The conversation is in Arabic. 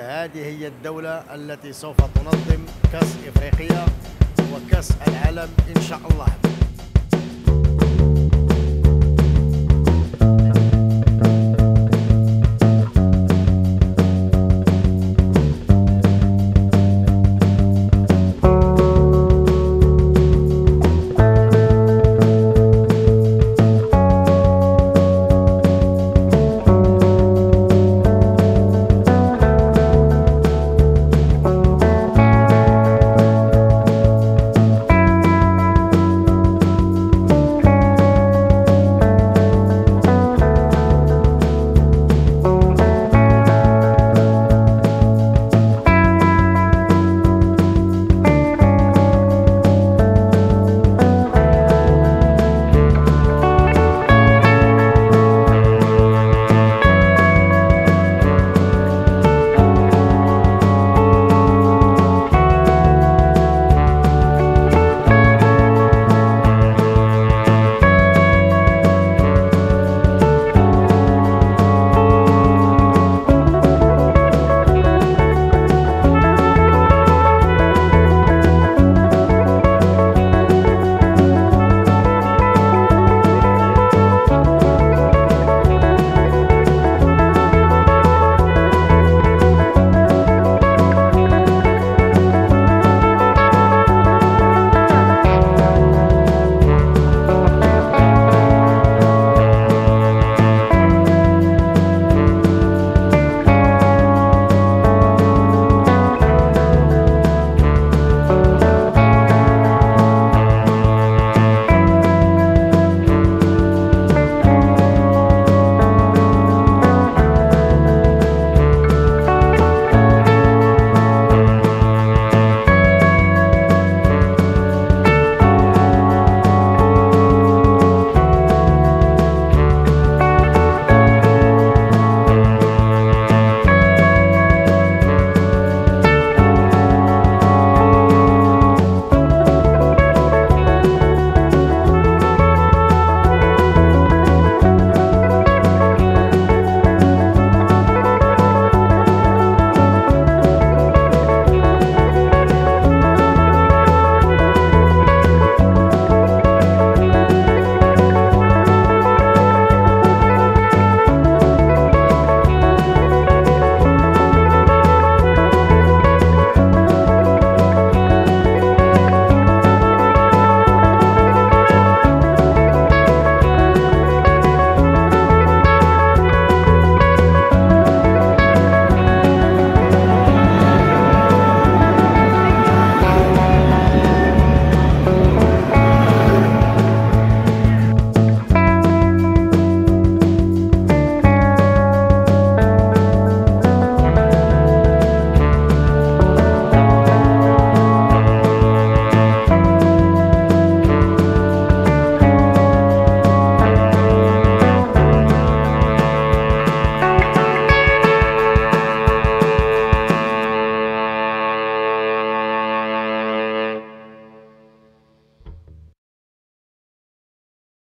هذه هي الدولة التي سوف تنظم كأس إفريقيا وكأس العالم إن شاء الله.